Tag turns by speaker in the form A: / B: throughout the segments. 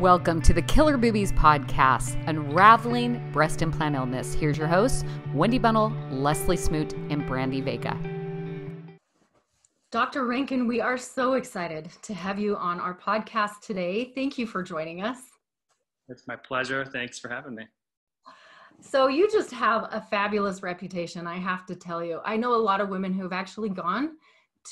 A: Welcome to the Killer Boobies podcast, Unraveling Breast Implant Illness. Here's your hosts, Wendy Bunnell, Leslie Smoot, and Brandy Vega.
B: Dr. Rankin, we are so excited to have you on our podcast today. Thank you for joining us.
C: It's my pleasure. Thanks for having me.
B: So, you just have a fabulous reputation, I have to tell you. I know a lot of women who have actually gone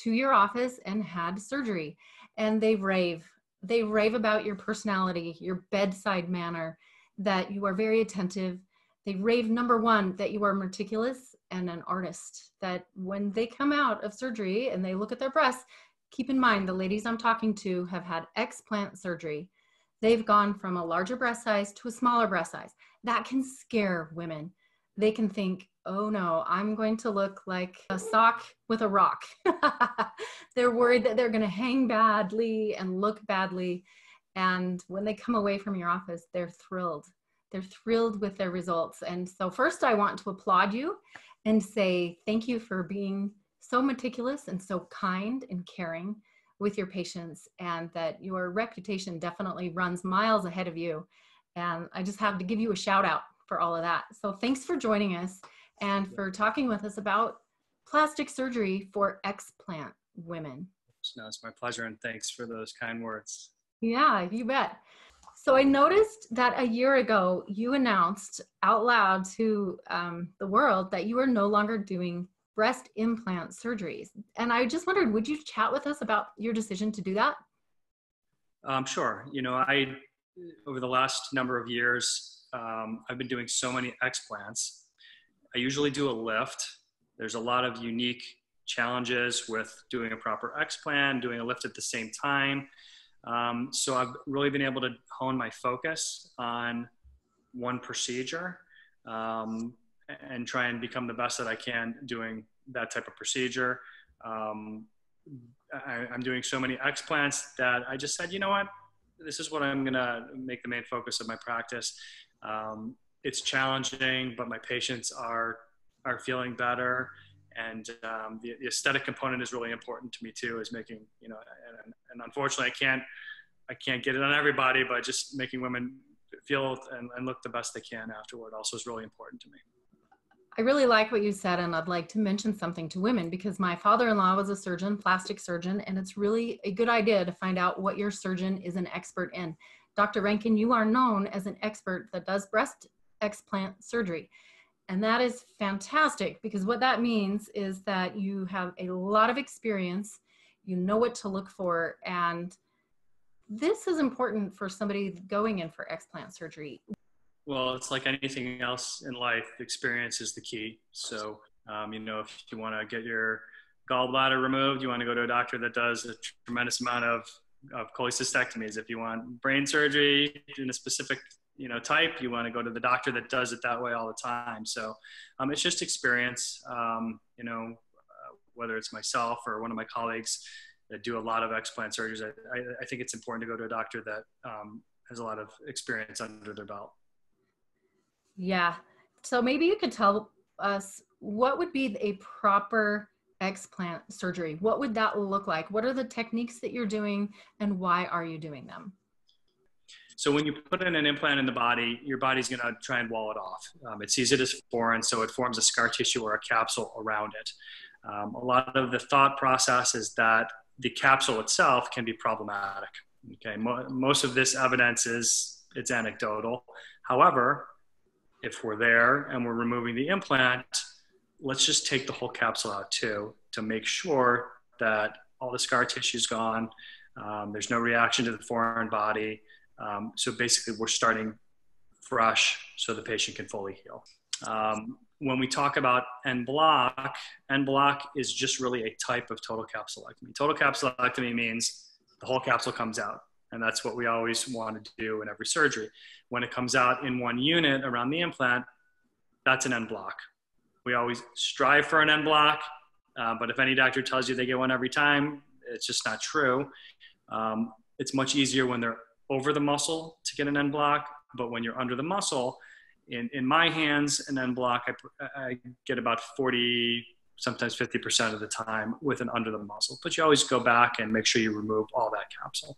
B: to your office and had surgery, and they rave. They rave about your personality, your bedside manner, that you are very attentive. They rave, number one, that you are meticulous and an artist. That when they come out of surgery and they look at their breasts, keep in mind the ladies I'm talking to have had explant surgery. They've gone from a larger breast size to a smaller breast size that can scare women. They can think, oh no, I'm going to look like a sock with a rock. they're worried that they're going to hang badly and look badly. And when they come away from your office, they're thrilled. They're thrilled with their results. And so, first, I want to applaud you and say thank you for being so meticulous and so kind and caring with your patients, and that your reputation definitely runs miles ahead of you and I just have to give you a shout out for all of that. So thanks for joining us and for talking with us about plastic surgery for explant women.
C: No, it's my pleasure and thanks for those kind words.
B: Yeah, you bet. So I noticed that a year ago you announced out loud to um, the world that you are no longer doing breast implant surgeries. And I just wondered, would you chat with us about your decision to do that?
C: Um, sure. You know, I over the last number of years, um, I've been doing so many explants. I usually do a lift. There's a lot of unique challenges with doing a proper explant, doing a lift at the same time. Um, so I've really been able to hone my focus on one procedure um, and try and become the best that I can doing that type of procedure. Um, I, am doing so many explants that I just said, you know what, this is what I'm going to make the main focus of my practice. Um, it's challenging, but my patients are are feeling better, and um, the, the, aesthetic component is really important to me too. Is making you know, and, and, unfortunately, I can't I can't get it on everybody, but just making women feel and, and look the best they can afterward also is really important to me.
B: I really like what you said, and I'd like to mention something to women because my father in law was a surgeon, plastic surgeon, and it's really a good idea to find out what your surgeon is an expert in. Dr. Rankin, you are known as an expert that does breast explant surgery. And that is fantastic because what that means is that you have a lot of experience, you know what to look for, and this is important for somebody going in for explant surgery.
C: Well, it's like anything else in life, experience is the key. So, um, you know, if you want to get your gallbladder removed, you want to go to a doctor that does a tremendous amount of, of cholecystectomies. If you want brain surgery in a specific, you know, type, you want to go to the doctor that does it that way all the time. So, um, it's just experience. Um, you know, uh, whether it's myself or one of my colleagues that do a lot of explant surgeries, I, I, I think it's important to go to a doctor that um, has a lot of experience under their belt.
B: Yeah. So maybe you could tell us what would be a proper explant surgery? What would that look like? What are the techniques that you're doing and why are you doing them?
C: So when you put in an implant in the body, your body's going to try and wall it off. Um, it sees it as foreign, so it forms a scar tissue or a capsule around it. Um, a lot of the thought process is that the capsule itself can be problematic. Okay, Mo- most of this evidence is it's anecdotal. However, if we're there and we're removing the implant, let's just take the whole capsule out too to make sure that all the scar tissue is gone. Um, there's no reaction to the foreign body. Um, so basically, we're starting fresh so the patient can fully heal. Um, when we talk about en bloc, en bloc is just really a type of total capsulectomy. Total capsulectomy means the whole capsule comes out. And that's what we always want to do in every surgery. When it comes out in one unit around the implant, that's an en bloc. We always strive for an en bloc, uh, but if any doctor tells you they get one every time, it's just not true. Um, it's much easier when they're over the muscle to get an en bloc, but when you're under the muscle, in, in my hands, an en bloc, I, I get about 40, sometimes 50% of the time with an under the muscle. But you always go back and make sure you remove all that capsule.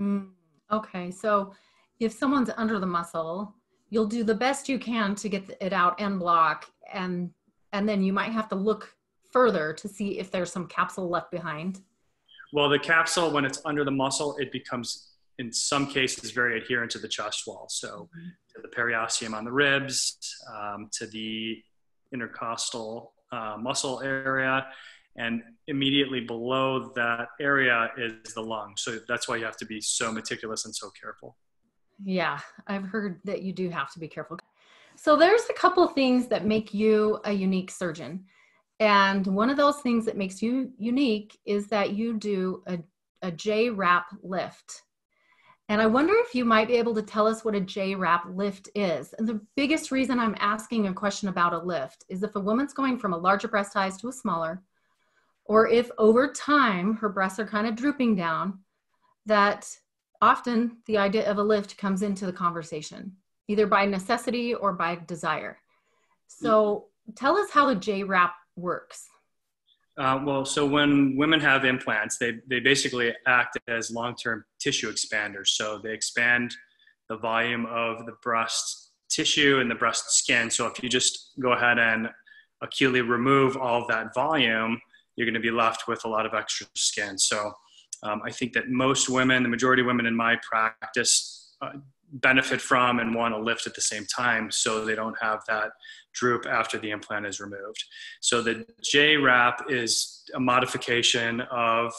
B: Mm, Okay, so if someone's under the muscle, you'll do the best you can to get it out en bloc, and and then you might have to look further to see if there's some capsule left behind.
C: Well, the capsule, when it's under the muscle, it becomes, in some cases, very adherent to the chest wall. So, to the periosteum on the ribs, um, to the intercostal uh, muscle area, and immediately below that area is the lung. So that's why you have to be so meticulous and so careful.
B: Yeah, I've heard that you do have to be careful. So there's a couple things that make you a unique surgeon. And one of those things that makes you unique is that you do a, a J-wrap lift. And I wonder if you might be able to tell us what a J-wrap lift is. And the biggest reason I'm asking a question about a lift is if a woman's going from a larger breast size to a smaller, or if over time her breasts are kind of drooping down, that often the idea of a lift comes into the conversation, either by necessity or by desire. So tell us how the J-wrap works.
C: Uh, well, so when women have implants, they, they basically act as long-term tissue expanders. So they expand the volume of the breast tissue and the breast skin. So if you just go ahead and acutely remove all of that volume, you're going to be left with a lot of extra skin. So um, I think that most women, the majority of women in my practice, uh, benefit from and want to lift at the same time so they don't have that droop after the implant is removed. So the J wrap is a modification of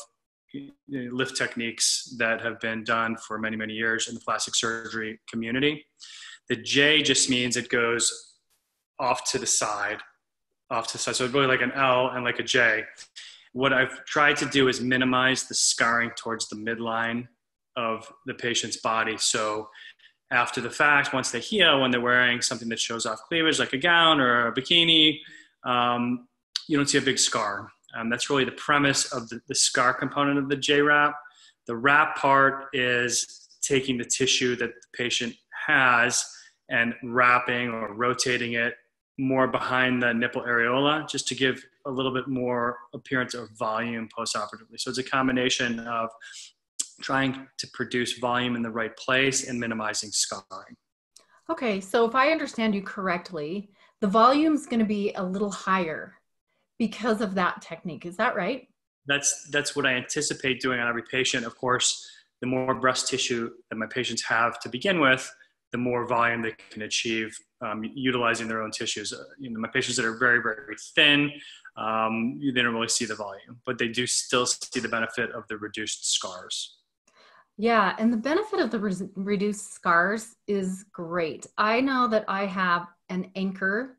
C: lift techniques that have been done for many, many years in the plastic surgery community. The J just means it goes off to the side off to the side. So it's really like an L and like a J. What I've tried to do is minimize the scarring towards the midline of the patient's body. So after the fact, once they heal, when they're wearing something that shows off cleavage, like a gown or a bikini, um, you don't see a big scar. Um, that's really the premise of the, the scar component of the J wrap. The wrap part is taking the tissue that the patient has and wrapping or rotating it more behind the nipple areola just to give a little bit more appearance of volume postoperatively. So it's a combination of trying to produce volume in the right place and minimizing scarring.
B: Okay, so if I understand you correctly, the volume is going to be a little higher because of that technique. Is that right?
C: That's that's what I anticipate doing on every patient. Of course, the more breast tissue that my patients have to begin with, the more volume they can achieve um, utilizing their own tissues. Uh, you know, my patients that are very, very thin, um, they don't really see the volume, but they do still see the benefit of the reduced scars.
B: Yeah, and the benefit of the re- reduced scars is great. I know that I have an anchor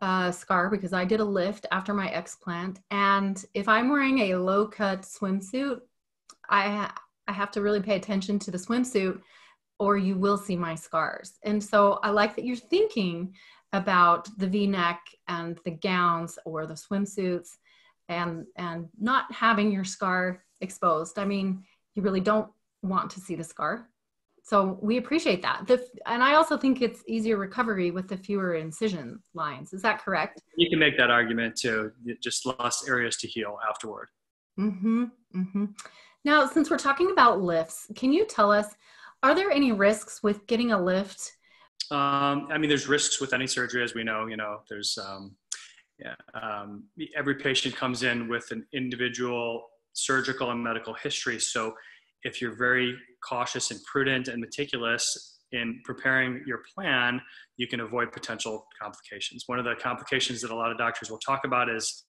B: uh, scar because I did a lift after my explant, and if I'm wearing a low cut swimsuit, I I have to really pay attention to the swimsuit or you will see my scars. And so I like that you're thinking about the v-neck and the gowns or the swimsuits and and not having your scar exposed. I mean, you really don't want to see the scar. So we appreciate that. The, and I also think it's easier recovery with the fewer incision lines. Is that correct?
C: You can make that argument too. Just less areas to heal afterward.
B: Mm-hmm. Mm-hmm. Now, since we're talking about lifts, can you tell us are there any risks with getting a lift?
C: Um, I mean, there's risks with any surgery, as we know. You know, there's um, yeah, um, every patient comes in with an individual surgical and medical history. So, if you're very cautious and prudent and meticulous in preparing your plan, you can avoid potential complications. One of the complications that a lot of doctors will talk about is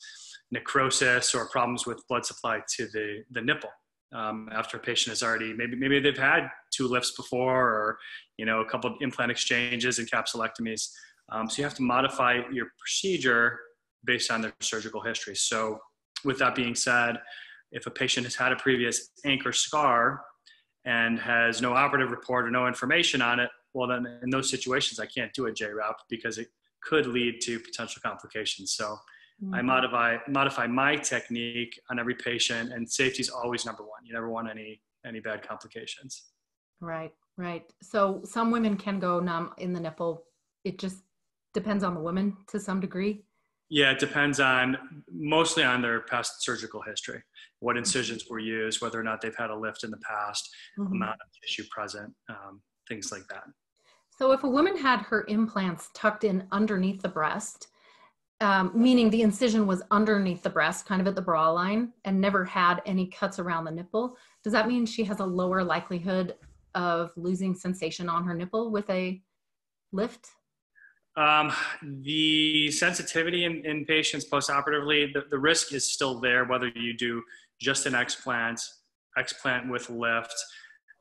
C: necrosis or problems with blood supply to the, the nipple. Um, after a patient has already maybe maybe they've had two lifts before or you know a couple of implant exchanges and capsulectomies. Um, so you have to modify your procedure based on their surgical history. So with that being said if a patient has had a previous anchor scar and has no operative report or no information on it well then in those situations i can't do a j-wrap because it could lead to potential complications so Mm-hmm. I modify modify my technique on every patient, and safety is always number one. You never want any any bad complications.
B: Right, right. So some women can go numb in the nipple. It just depends on the woman to some degree.
C: Yeah, it depends on mostly on their past surgical history, what
B: Mm-hmm.
C: incisions were used, whether or not they've had a lift in the past,
B: Mhm.
C: amount of tissue present, um, things like that.
B: So, if a woman had her implants tucked in underneath the breast, um, meaning the incision was underneath the breast, kind of at the bra line, and never had any cuts around the nipple, does that mean she has a lower likelihood of losing sensation on her nipple with a lift?
C: Um, the sensitivity in, in patients postoperatively, the, the risk is still there, whether you do just an explant, explant with lift.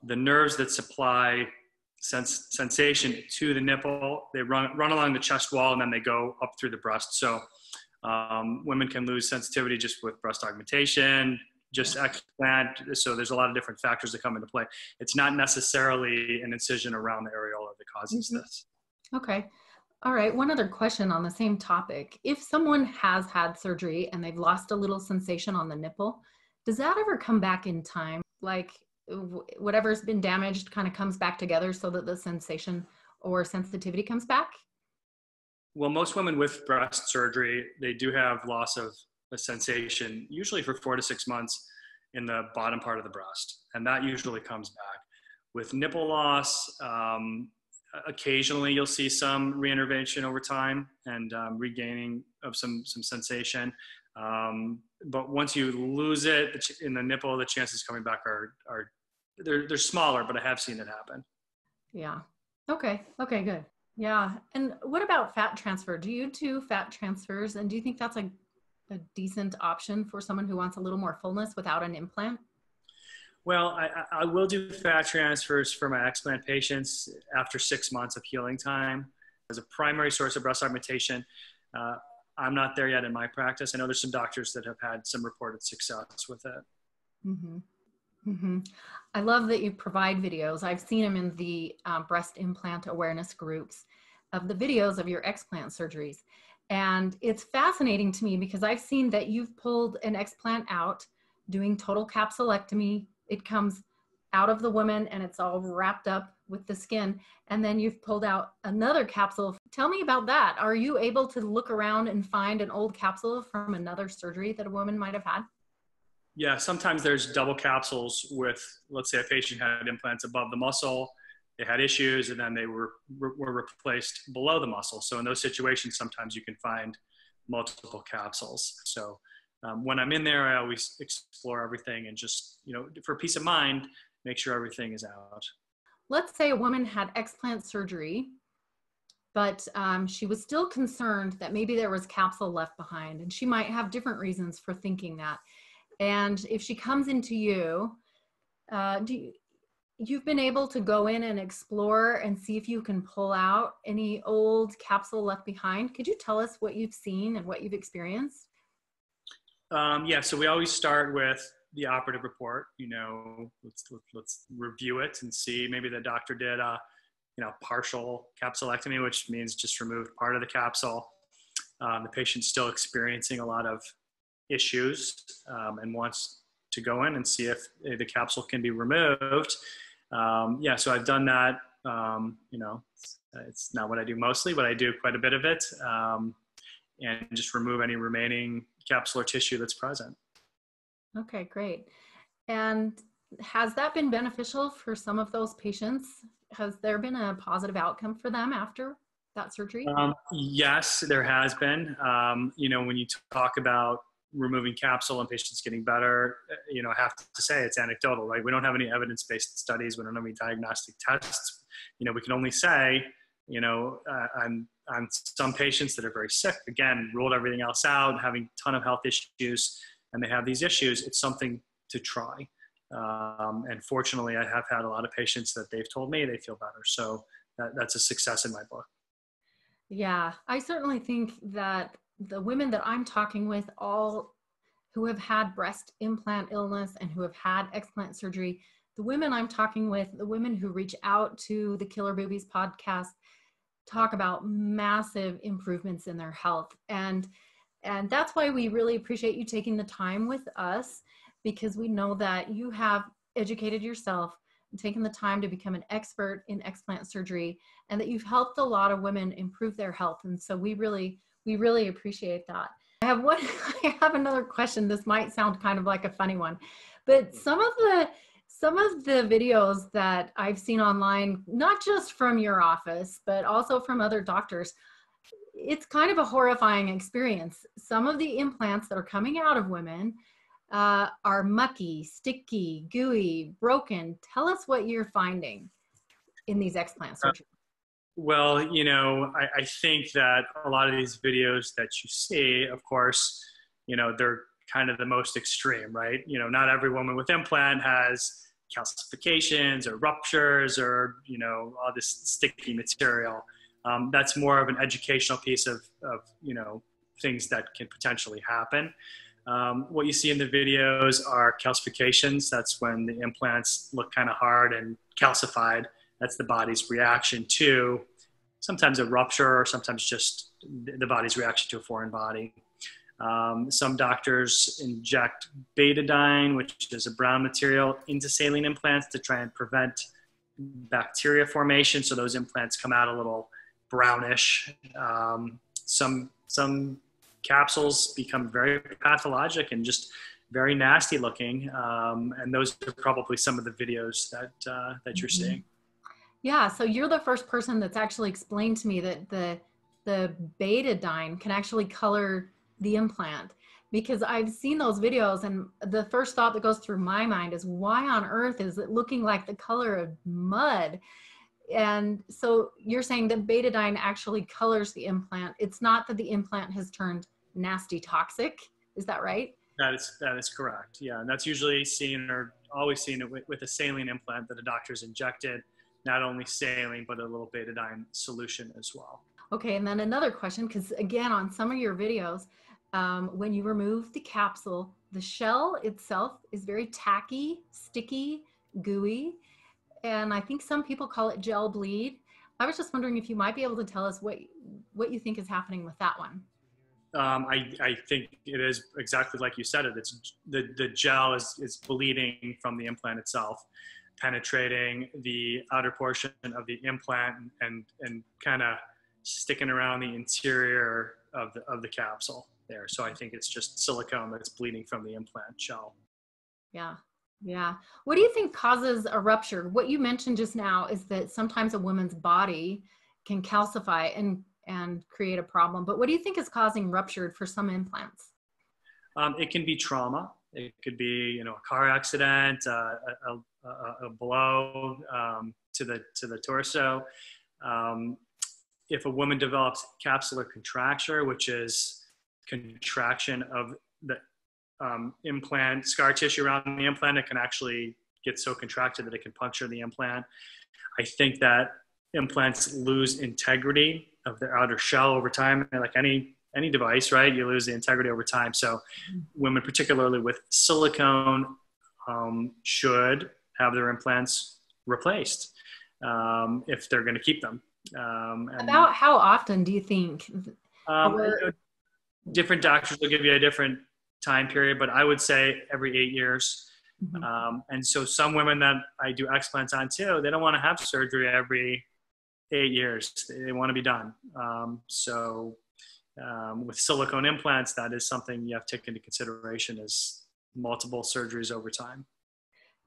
C: The nerves that supply sens- sensation to the nipple, they run, run along the chest wall and then they go up through the breast. So um, women can lose sensitivity just with breast augmentation, just explant. So there's a lot of different factors that come into play. It's not necessarily an incision around the areola that causes
B: Mhm.
C: this.
B: Okay. All right. One other question on the same topic. If someone has had surgery and they've lost a little sensation on the nipple, does that ever come back in time? Like whatever's been damaged kind of comes back together so that the sensation or sensitivity comes back?
C: Well, most women with breast surgery, they do have loss of a sensation, usually for four to six months in the bottom part of the breast. And that usually comes back. With nipple loss, um, occasionally you'll see some reinnervation over time and um, regaining of some, some sensation. Um, but once you lose it in the nipple, the chances coming back are, are they're, they're smaller, but I have seen it happen.
B: Yeah. Okay. Okay, good. Yeah. And what about fat transfer? Do you do fat transfers? And do you think that's a, a decent option for someone who wants a little more fullness without an implant?
C: Well, I, I will do fat transfers for my explant patients after six months of healing time as a primary source of breast augmentation. Uh, I'm not there yet in my practice. I know there's some doctors that have had some reported success with it.
B: Mm-hmm. Mm-hmm. I love that you provide videos. I've seen them in the um, breast implant awareness groups of the videos of your explant surgeries. And it's fascinating to me because I've seen that you've pulled an explant out doing total capsulectomy. It comes out of the woman and it's all wrapped up with the skin. And then you've pulled out another capsule. Tell me about that. Are you able to look around and find an old capsule from another surgery that a woman might have had?
C: Yeah, sometimes there's double capsules with, let's say, a patient had implants above the muscle, they had issues, and then they were were replaced below the muscle. So in those situations, sometimes you can find multiple capsules. So um, when I'm in there, I always explore everything and just, you know, for peace of mind, make sure everything is out.
B: let's say a woman had explant surgery, but um, she was still concerned that maybe there was capsule left behind, and she might have different reasons for thinking that. And if she comes into you, uh, do you, you've been able to go in and explore and see if you can pull out any old capsule left behind? Could you tell us what you've seen and what you've experienced?
C: Um, yeah, so we always start with the operative report. You know, let's let's review it and see. Maybe the doctor did a, you know, partial capsulectomy, which means just removed part of the capsule. Um, the patient's still experiencing a lot of issues um, and wants to go in and see if the capsule can be removed. Um, yeah, so I've done that. Um, you know, it's, it's, not what I do mostly, but I do quite a bit of it, um, and just remove any remaining capsular tissue that's present.
B: Okay, great. And has that been beneficial for some of those patients? Has there been a positive outcome for them after that surgery?
C: Um, yes, there has been. Um, you know, when you talk about removing capsule and patients getting better, you know, I have to say it's anecdotal, right? We don't have any evidence-based studies. We don't have any diagnostic tests. You know, we can only say, you know, uh, on on some patients that are very sick, again, ruled everything else out, having a ton of health issues, and they have these issues. It's something to try. Um, and fortunately, I have had a lot of patients that they've told me they feel better. So that, that's a success in my book.
B: Yeah, I certainly think that the women that I'm talking with, all who have had breast implant illness and who have had explant surgery, the women I'm talking with, the women who reach out to the Killer Boobies podcast, talk about massive improvements in their health. And and that's why we really appreciate you taking the time with us because we know that you have educated yourself taken the time to become an expert in explant surgery and that you've helped a lot of women improve their health and so we really We really appreciate that. I have one I have another question. This might sound kind of like a funny one. But some of the some of the videos that I've seen online, not just from your office, but also from other doctors, it's kind of a horrifying experience. Some of the implants that are coming out of women uh, are mucky, sticky, gooey, broken. Tell us what you're finding in these explants. Uh,
C: well, you know, I, I think that a lot of these videos that you see, of course, you know, they're kind of the most extreme, right? You know, not every woman with implant has calcifications or ruptures or, you know, all this sticky material. Um, that's more of an educational piece of, of, you know, things that can potentially happen. Um, what you see in the videos are calcifications. That's when the implants look kind of hard and calcified. That's the body's reaction to sometimes a rupture or sometimes just the body's reaction to a foreign body. Um, some doctors inject betadine, which is a brown material, into saline implants to try and prevent bacteria formation. So those implants come out a little brownish. Um, some some capsules become very pathologic and just very nasty looking. Um, and those are probably some of the videos that uh, that you're mm-hmm. seeing.
B: Yeah. So you're the first person that's actually explained to me that the the betadine can actually color the implant because I've seen those videos and the first thought that goes through my mind is why on earth is it looking like the color of mud? And so you're saying that betadine actually colors the implant. It's not that the implant has turned nasty toxic. Is that right?
C: That is that is correct. Yeah, and that's usually seen or always seen with, with a saline implant that a doctor's injected not only saline but a little betadine solution as well.
B: Okay, and then another question, because again, on some of your videos, um, when you remove the capsule, the shell itself is very tacky, sticky, gooey, and I think some people call it gel bleed. I was just wondering if you might be able to tell us what what you think is happening with that one.
C: Um, I, I think it is exactly like you said it. It's the, the gel is, is bleeding from the implant itself, penetrating the outer portion of the implant and, and, kind of sticking around the interior of the, of the capsule there. So I think it's just silicone that's bleeding from the implant shell.
B: Yeah. Yeah. What do you think causes a rupture? What you mentioned just now is that sometimes a woman's body can calcify and and create a problem. But what do you think is causing ruptured for some implants?
C: Um, it can be trauma. It could be, you know, a car accident, uh, a, a, a, blow um, to the to the torso. Um, if a woman develops capsular contracture, which is contraction of the um, implant, scar tissue around the implant, it can actually get so contracted that it can puncture the implant. I think that implants lose integrity of their outer shell over time, like any any device, right? You lose the integrity over time. So, women, particularly with silicone, um, should have their implants replaced um, if they're going to keep them.
B: Um, About how often do you think?
C: Um, different doctors will give you a different time period, but I would say every eight years. Mm-hmm. Um, and so some women that I do explants on too, they don't want to have surgery every eight years. They want to be done. Um, so um, with silicone implants, that is something you have to take into consideration is multiple surgeries over time.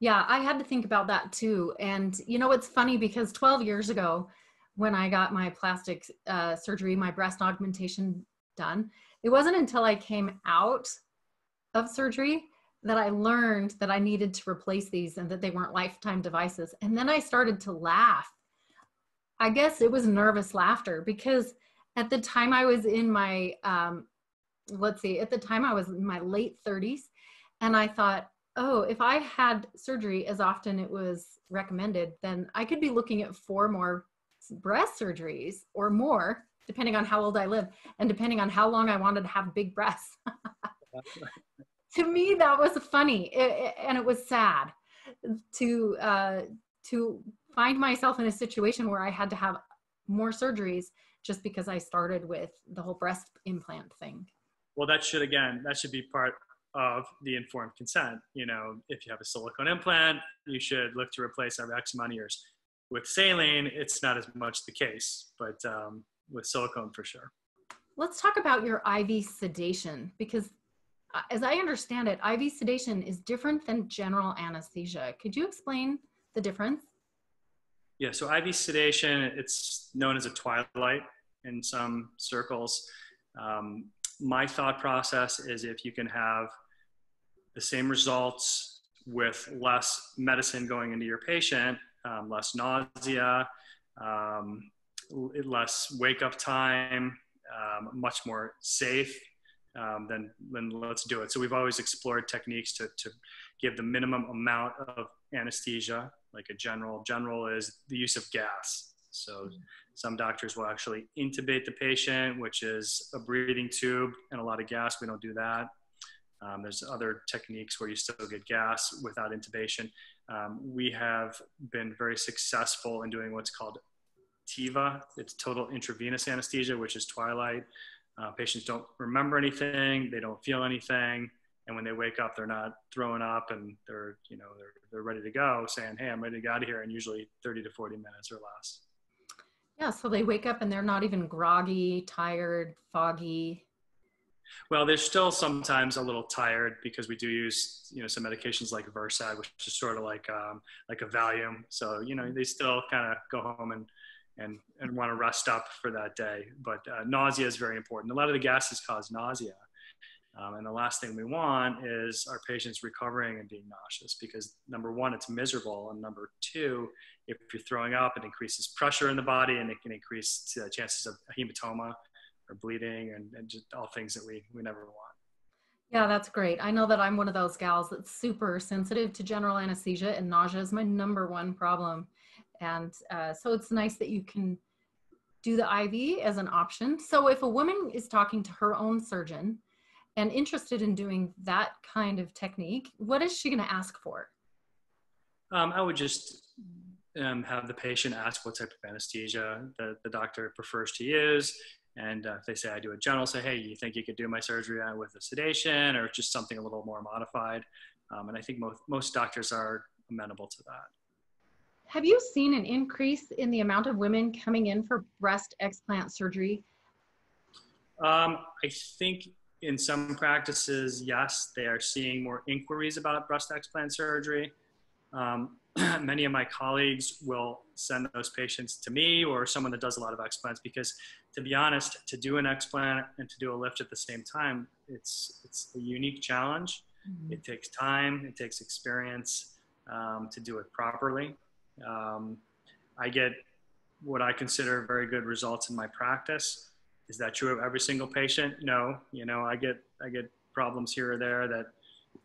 B: Yeah, I had to think about that too. And you know, it's funny because 12 years ago, when I got my plastic uh, surgery, my breast augmentation done, it wasn't until I came out of surgery that I learned that I needed to replace these and that they weren't lifetime devices. And then I started to laugh. I guess it was nervous laughter because at the time I was in my, um, let's see, at the time I was in my late 30s. And I thought, oh, if I had surgery as often it was recommended, then I could be looking at four more breast surgeries or more, depending on how old I live and depending on how long I wanted to have big breasts. to me, that was funny it, it, and it was sad to uh, to find myself in a situation where I had to have more surgeries just because I started with the whole breast implant thing.
C: Well, that should again, that should be part of the informed consent. You know, if you have a silicone implant, you should look to replace every X amount of years with saline, it's not as much the case, but um, with silicone for sure.
B: let's talk about your IV sedation because uh, as I understand it, IV sedation is different than general anesthesia. Could you explain the difference?
C: Yeah, so IV sedation, it's known as a twilight in some circles. Um, my thought process is if you can have the same results with less medicine going into your patient, um, less nausea, um, less wake up time, um, much more safe, um, then, then let's do it. So we've always explored techniques to, to give the minimum amount of anesthesia, like a general. General is the use of gas. So some doctors will actually intubate the patient, which is a breathing tube and a lot of gas. We don't do that. Um, there's other techniques where you still get gas without intubation. Um, we have been very successful in doing what's called TIVA. It's total intravenous anesthesia, which is twilight. Uh, patients don't remember anything, they don't feel anything, and when they wake up, they're not throwing up and they're you know they're they're ready to go, saying, "Hey, I'm ready to get out of here," in usually 30 to 40 minutes or less.
B: Yeah, so they wake up and they're not even groggy, tired, foggy.
C: Well, they're still sometimes a little tired because we do use, you know, some medications like Versed, which is sort of like um, like a Valium. So you know, they still kind of go home and and and want to rest up for that day. But uh, nausea is very important. A lot of the gases cause nausea. Um, and the last thing we want is our patients recovering and being nauseous because number one, it's miserable. And number two, if you're throwing up, it increases pressure in the body and it can increase the chances of hematoma or bleeding and, and just all things that we, we never want.
B: Yeah, that's great. I know that I'm one of those gals that's super sensitive to general anesthesia and nausea is my number one problem. And uh, so it's nice that you can do the IV as an option. So if a woman is talking to her own surgeon and interested in doing that kind of technique, what is she going to ask for?
C: Um, I would just um, have the patient ask what type of anesthesia the, the doctor prefers to use. And uh, if they say, I do a general, say, hey, you think you could do my surgery with a sedation or just something a little more modified? Um, and I think most, most doctors are amenable to that.
B: Have you seen an increase in the amount of women coming in for breast explant surgery?
C: Um, I think in some practices, yes, they are seeing more inquiries about breast explant surgery. Um, many of my colleagues will send those patients to me or someone that does a lot of explants because to be honest to do an explant and to do a lift at the same time it's it's a unique challenge mm-hmm. it takes time it takes experience um, to do it properly um, i get what i consider very good results in my practice is that true of every single patient no you know i get i get problems here or there that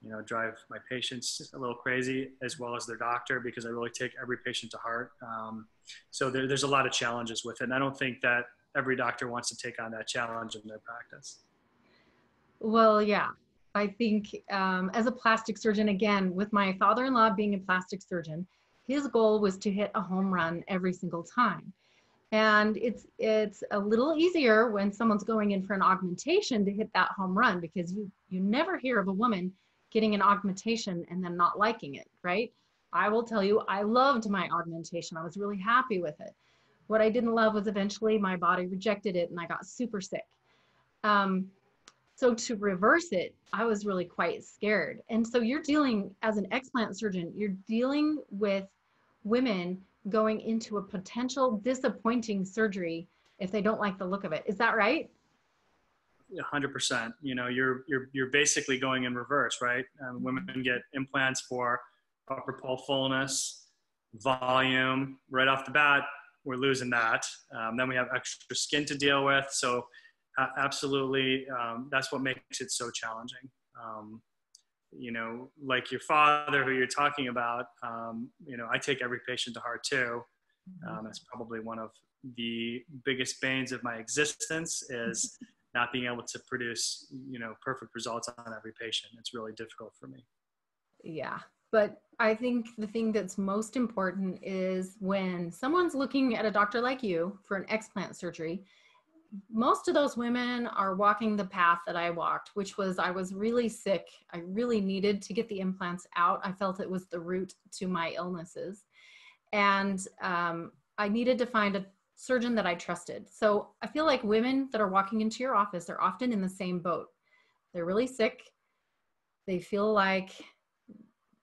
C: you know, drive my patients a little crazy as well as their doctor because I really take every patient to heart. Um, so there, there's a lot of challenges with it. And I don't think that every doctor wants to take on that challenge in their practice.
B: Well, yeah. I think um, as a plastic surgeon, again, with my father in law being a plastic surgeon, his goal was to hit a home run every single time. And it's it's a little easier when someone's going in for an augmentation to hit that home run because you you never hear of a woman getting an augmentation and then not liking it, right? I will tell you, I loved my augmentation. I was really happy with it. What I didn't love was eventually my body rejected it and I got super sick. Um, so to reverse it, I was really quite scared. And so you're dealing, as an explant surgeon, you're dealing with women going into a potential disappointing surgery if they don't like the look of it. Is that right?
C: 100%. You know, you're you're you're basically going in reverse, right? Um, women get implants for upper pole fullness, volume. Right off the bat, we're losing that. Um, then we have extra skin to deal with. So, absolutely, um, that's what makes it so challenging. Um, you know, like your father, who you're talking about. Um, you know, I take every patient to heart too. Um, that's probably one of the biggest banes of my existence is not being able to produce you know perfect results on every patient it's really difficult for me
B: yeah but i think the thing that's most important is when someone's looking at a doctor like you for an explant surgery most of those women are walking the path that I walked, which was I was really sick. I really needed to get the implants out. I felt it was the root to my illnesses. And um, I needed to find a surgeon that I trusted. So I feel like women that are walking into your office are often in the same boat. They're really sick. They feel like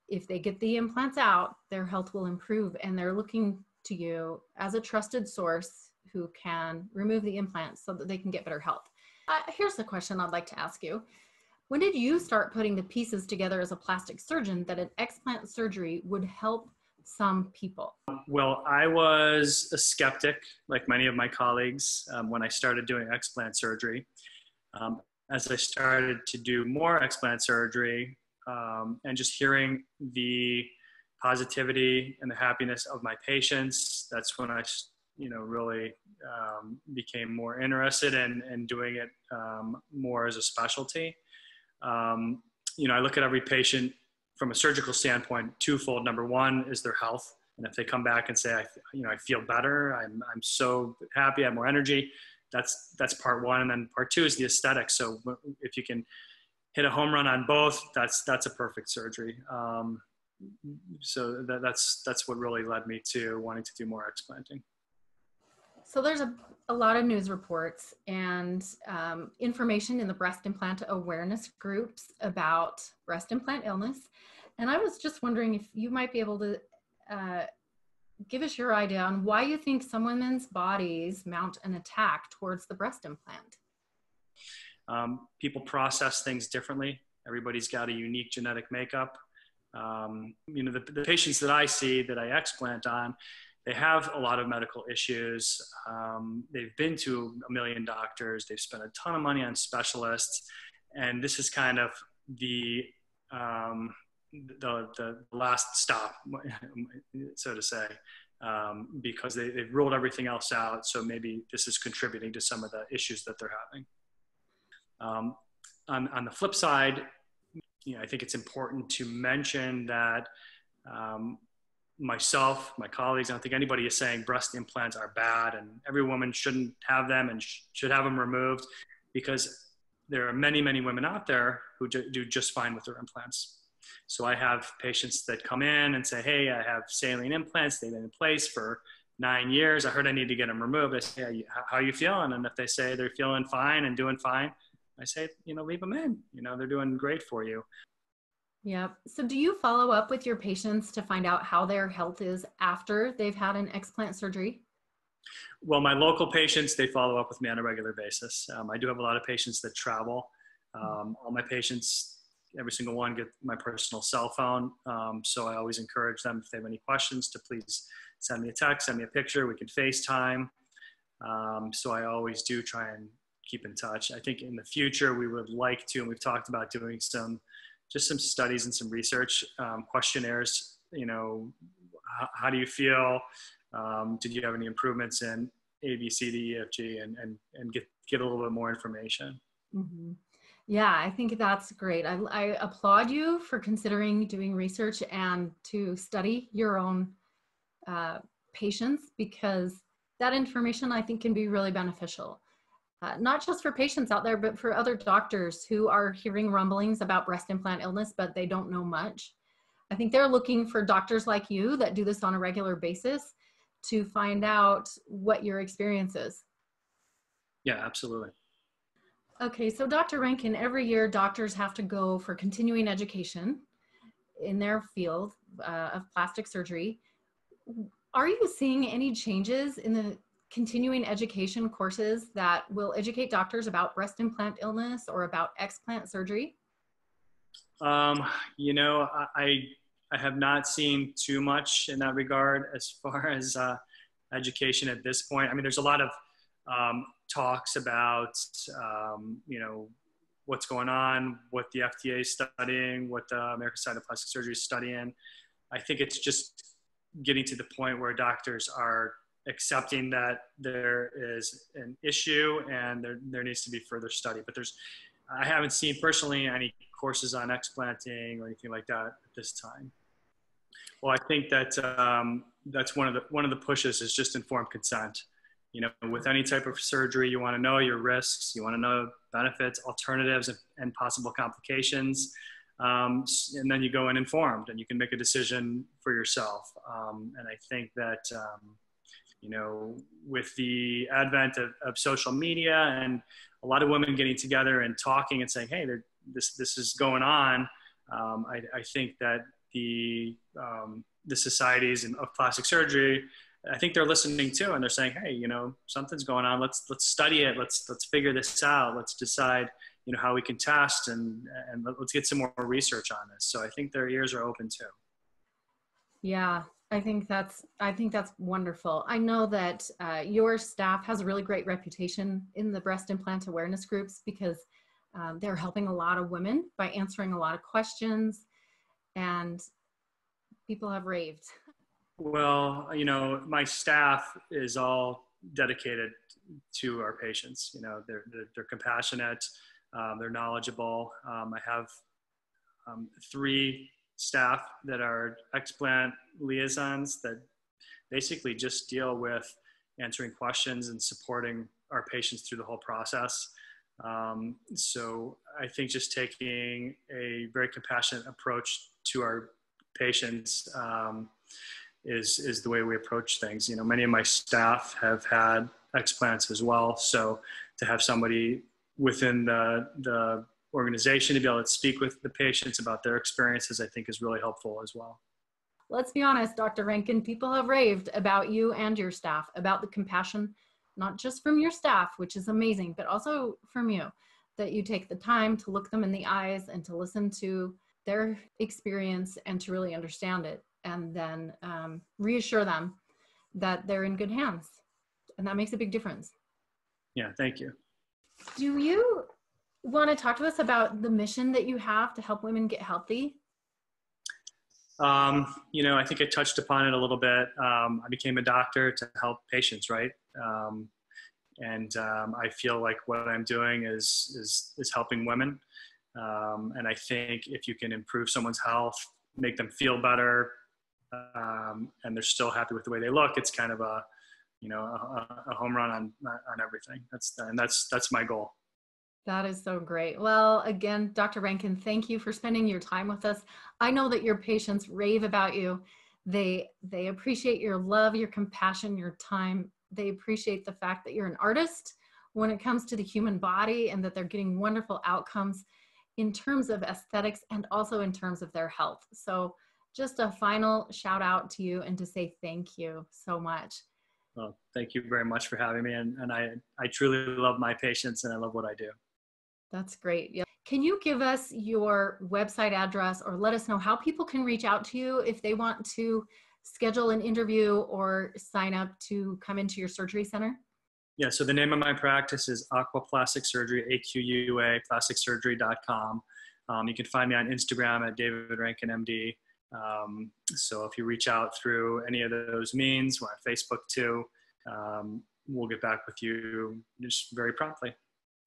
B: if they get the implants out, their health will improve and they're looking to you as a trusted source who can remove the implants so that they can get better health. Uh, here's the question I'd like to ask you. When did you start putting the pieces together as a plastic surgeon that an explant surgery would help some people?
C: Well, I was a skeptic, like many of my colleagues, um, when I started doing explant surgery. Um, as I started to do more explant surgery um, and just hearing the positivity and the happiness of my patients, that's when I, you know, really um, became more interested in, in doing it um, more as a specialty. Um, you know, I look at every patient from a surgical standpoint twofold. Number one is their health, and if they come back and say, I, you know, I feel better, I'm, I'm so happy, I have more energy. That's that's part one, and then part two is the aesthetics. So if you can hit a home run on both, that's that's a perfect surgery. Um, so that, that's that's what really led me to wanting to do more explanting.
B: So there's a, a lot of news reports and um, information in the breast implant awareness groups about breast implant illness. And I was just wondering if you might be able to uh, give us your idea on why you think some women's bodies mount an attack towards the breast implant.
C: Um, people process things differently. Everybody's got a unique genetic makeup. Um, you know, the, the, patients that I see that I explant on, they have a lot of medical issues. Um, they've been to a million doctors. They've spent a ton of money on specialists, and this is kind of the um, the, the last stop, so to say, um, because they, they've ruled everything else out. So maybe this is contributing to some of the issues that they're having. Um, on, on the flip side, you know, I think it's important to mention that um, myself, my colleagues, I don't think anybody is saying breast implants are bad and every woman shouldn't have them and sh- should have them removed because there are many, many women out there who do just fine with their implants. So I have patients that come in and say, Hey, I have saline implants. They've been in place for nine years. I heard I need to get them removed. I say, how are you feeling? And if they say they're feeling fine and doing fine, I say, you know, leave them in. You know, they're doing great for you.
B: Yep. So, do you follow up with your patients to find out how their health is after they've had an explant surgery?
C: Well, my local patients, they follow up with me on a regular basis. Um, I do have a lot of patients that travel. Um, all my patients, every single one, get my personal cell phone. Um, so, I always encourage them if they have any questions to please send me a text, send me a picture. We can FaceTime. Um, so, I always do try and keep in touch. I think in the future, we would like to, and we've talked about doing some just some studies and some research um, questionnaires. You know, how, how do you feel? Um, did you have any improvements in A, B, C, D, E, F, G, and and and get get a little bit more information.
B: Mm-hmm. Yeah, I think that's great. I, I applaud you for considering doing research and to study your own uh, patients because that information I think can be really beneficial uh, not just for patients out there, but for other doctors who are hearing rumblings about breast implant illness, but they don't know much. I think they're looking for doctors like you that do this on a regular basis to find out what your experience is.
C: Yeah, absolutely.
B: Okay, so Dr. Rankin, every year doctors have to go for continuing education in their field uh, of plastic surgery. Are you seeing any changes in the continuing education courses that will educate doctors about breast implant illness or about explant surgery?
C: Um, you know, I, I have not seen too much in that regard as far as uh, education at this point. I mean, there's a lot of um, talks about, um, you know, what's going on, what the FDA is studying, what the American Society of Plastic Surgery is studying. I think it's just getting to the point where doctors are accepting that there is an issue and there, there needs to be further study. But there's, I haven't seen personally any courses on explanting or anything like that at this time. Well, I think that um, that's one of the one of the pushes is just informed consent. You know, with any type of surgery, you want to know your risks, you want to know benefits, alternatives, and possible complications. Um, and then you go in informed and you can make a decision for yourself. Um, and I think that um, you know, with the advent of, of social media and a lot of women getting together and talking and saying, "Hey, this this is going on," um, I, I, think that the um, the societies of plastic surgery, I think they're listening too, and they're saying, "Hey, you know, something's going on. Let's let's study it. Let's let's figure this out. Let's decide." You know how we can test and and let's get some more research on this. So I think their ears are open too.
B: Yeah, I think that's I think that's wonderful. I know that uh, your staff has a really great reputation in the breast implant awareness groups because um, they're helping a lot of women by answering a lot of questions, and people have raved.
C: Well, you know, my staff is all dedicated to our patients. You know, they're they're, they're compassionate, um, they're knowledgeable. Um, I have um, three staff that are explant liaisons that basically just deal with answering questions and supporting our patients through the whole process. Um, so I think just taking a very compassionate approach to our patients um, is is the way we approach things. You know, many of my staff have had explants as well, so to have somebody within the the organization to be able to speak with the patients about their experiences, I think is really helpful as well.
B: Let's be honest, Dr. Rankin, people have raved about you and your staff, about the compassion, not just from your staff, which is amazing, but also from you, that you take the time to look them in the eyes and to listen to their experience and to really understand it, and then um, reassure them that they're in good hands. And that makes a big difference.
C: Yeah, thank you.
B: Do you want to talk to us about the mission that you have to help women get healthy?
C: Um, you know, I think I touched upon it a little bit. Um, I became a doctor to help patients, right? Um, and um, I feel like what I'm doing is is is helping women. Um, and I think if you can improve someone's health, make them feel better, um, and they're still happy with the way they look, it's kind of a you know a, a home run on on everything. That's and that's that's my goal.
B: That is so great. Well, again, Dr. Rankin, thank you for spending your time with us. I know that your patients rave about you. They they appreciate your love, your compassion, your time. They appreciate the fact that you're an artist when it comes to the human body and that they're getting wonderful outcomes in terms of aesthetics and also in terms of their health. So, just a final shout out to you and to say thank you so much.
C: Well, thank you very much for having me. And, and I, I truly love my patients and I love what I do.
B: That's great. Yeah. Can you give us your website address or let us know how people can reach out to you if they want to schedule an interview or sign up to come into your surgery center?
C: Yeah, so the name of my practice is Aqua Plastic Surgery, A-Q-U-A, plasticsurgery.com. Um, you can find me on Instagram at David Rankin MD. Um, so if you reach out through any of those means, we're on Facebook too. Um, we'll get back with you just very promptly.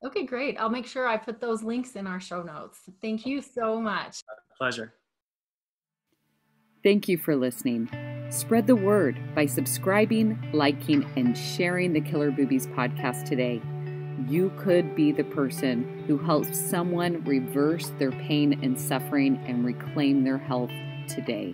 B: Okay, great. I'll make sure I put those links in our show notes. Thank you so much.
C: Pleasure.
A: Thank you for listening. Spread the word by subscribing, liking, and sharing the Killer Boobies podcast today. You could be the person who helps someone reverse their pain and suffering and reclaim their health today.